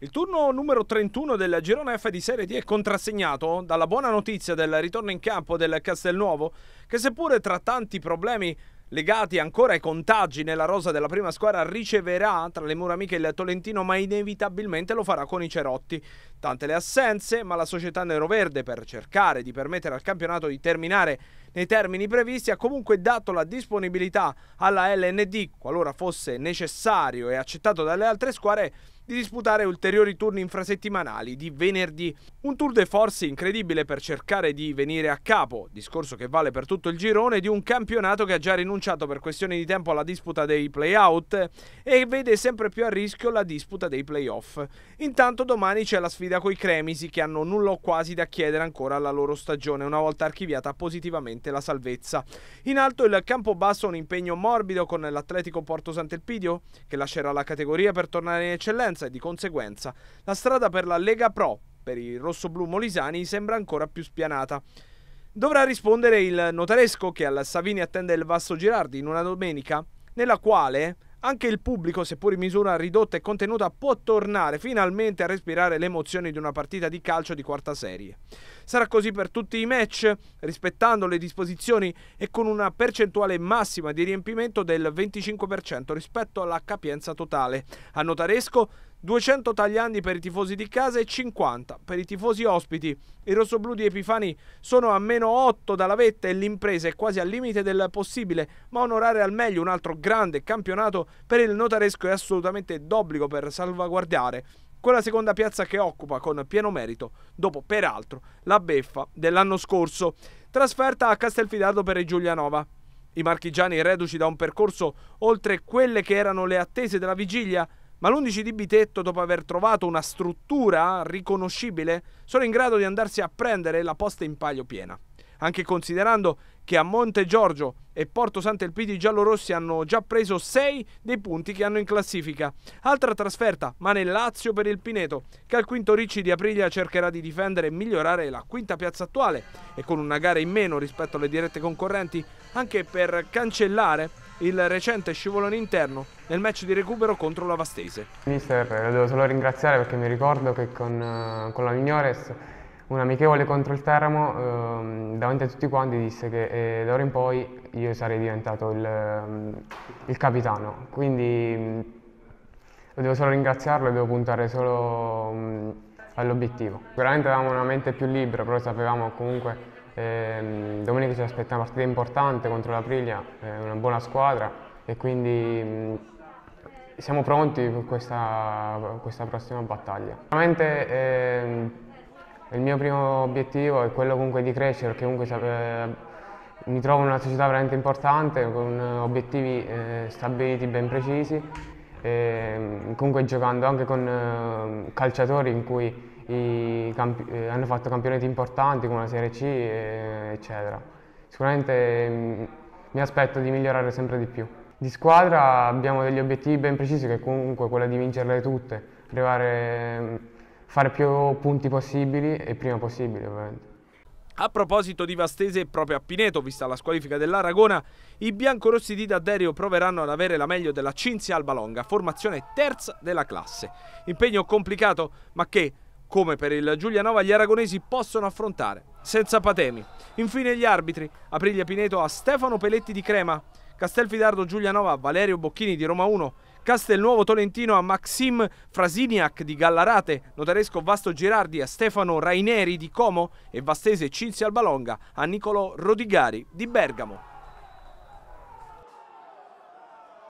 Il turno numero 31 del girone F di Serie D è contrassegnato dalla buona notizia del ritorno in campo del Castelnuovo, che seppure tra tanti problemi legati ancora ai contagi nella rosa della prima squadra riceverà tra le mura amiche il Tolentino, ma inevitabilmente lo farà con i Cerotti. Tante le assenze, ma la società neroverde per cercare di permettere al campionato di terminare nei termini previsti ha comunque dato la disponibilità alla LND, qualora fosse necessario e accettato dalle altre squadre, di disputare ulteriori turni infrasettimanali di venerdì. Un tour de force incredibile per cercare di venire a capo, discorso che vale per tutto il girone, di un campionato che ha già rinunciato per questioni di tempo alla disputa dei playout e vede sempre più a rischio la disputa dei playoff. Intanto domani c'è la sfida coi Cremisi che hanno nulla o quasi da chiedere ancora alla loro stagione una volta archiviata positivamente la salvezza. In alto il campo basso un impegno morbido con l'Atletico Porto Sant'Elpidio che lascerà la categoria per tornare in eccellenza e di conseguenza la strada per la Lega Pro per i rossoblù molisani sembra ancora più spianata. Dovrà rispondere il notaresco che al Savini attende il Vasto Girardi in una domenica nella quale anche il pubblico, seppur in misura ridotta e contenuta, può tornare finalmente a respirare le emozioni di una partita di calcio di quarta serie. Sarà così per tutti i match, rispettando le disposizioni e con una percentuale massima di riempimento del 25% rispetto alla capienza totale. A Notaresco 200 tagliandi per i tifosi di casa e 50 per i tifosi ospiti. I rossoblù di Epifani sono a meno 8 dalla vetta e l'impresa è quasi al limite del possibile, ma onorare al meglio un altro grande campionato per il notaresco è assolutamente d'obbligo per salvaguardare quella seconda piazza che occupa con pieno merito, dopo peraltro la beffa dell'anno scorso, trasferta a Castelfidardo per il Giulianova. I marchigiani reduci da un percorso oltre quelle che erano le attese della vigilia ma l'11 di Bitetto, dopo aver trovato una struttura riconoscibile, sono in grado di andarsi a prendere la posta in paglio piena. Anche considerando che a Monte Giorgio e Porto Sant'Elpidio i giallorossi hanno già preso 6 dei punti che hanno in classifica. Altra trasferta, ma nel Lazio per il Pineto, che al quinto Ricci di Aprilia cercherà di difendere e migliorare la quinta piazza attuale e con una gara in meno rispetto alle dirette concorrenti, anche per cancellare il recente scivolone interno nel match di recupero contro la Vastese. Mister, lo devo solo ringraziare perché mi ricordo che con, eh, con la Mignores un amichevole contro il Teramo eh, davanti a tutti quanti disse che eh, da ora in poi io sarei diventato il, ehm, il capitano quindi mm, lo devo solo ringraziarlo e devo puntare solo um, all'obiettivo sicuramente avevamo una mente più libera però sapevamo comunque eh, domenica ci aspetta una partita importante contro la Priglia, eh, una buona squadra e quindi mh, siamo pronti per questa, questa prossima battaglia. Sicuramente eh, il mio primo obiettivo è quello comunque di crescere perché comunque eh, mi trovo in una società veramente importante con obiettivi eh, stabiliti ben precisi e comunque giocando anche con eh, calciatori in cui hanno fatto campionati importanti come la Serie C, eh, eccetera. Sicuramente mm, mi aspetto di migliorare sempre di più. Di squadra abbiamo degli obiettivi ben precisi che comunque quello di vincerle tutte, arrivare, mm, fare più punti possibili e prima possibile ovviamente. A proposito di Vastese, proprio a Pineto, vista la squalifica dell'Aragona, i biancorossi di D'Adderio proveranno ad avere la meglio della Cinzia Albalonga, formazione terza della classe. Impegno complicato, ma che come per il Giulianova gli aragonesi possono affrontare senza patemi. Infine gli arbitri, Aprilia Pineto a Stefano Peletti di Crema, Castelfidardo Giulianova a Valerio Bocchini di Roma 1, Castelnuovo Tolentino a Maxim Frasiniak di Gallarate, Notaresco Vasto Girardi a Stefano Raineri di Como e Vastese Cinzia Albalonga a Nicolo Rodigari di Bergamo.